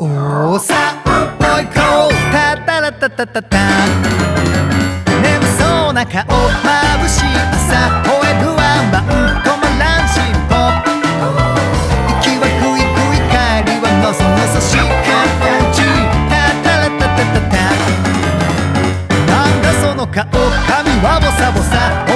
おーさっぽいこうタタラタタタタ。眠そうな顔まぶしい朝吠えるワンバン止まらんしんぽ息はグイグイ帰りはのそのそしか感ち。タタラタタタタ。なんだその顔。髪はボサボサ。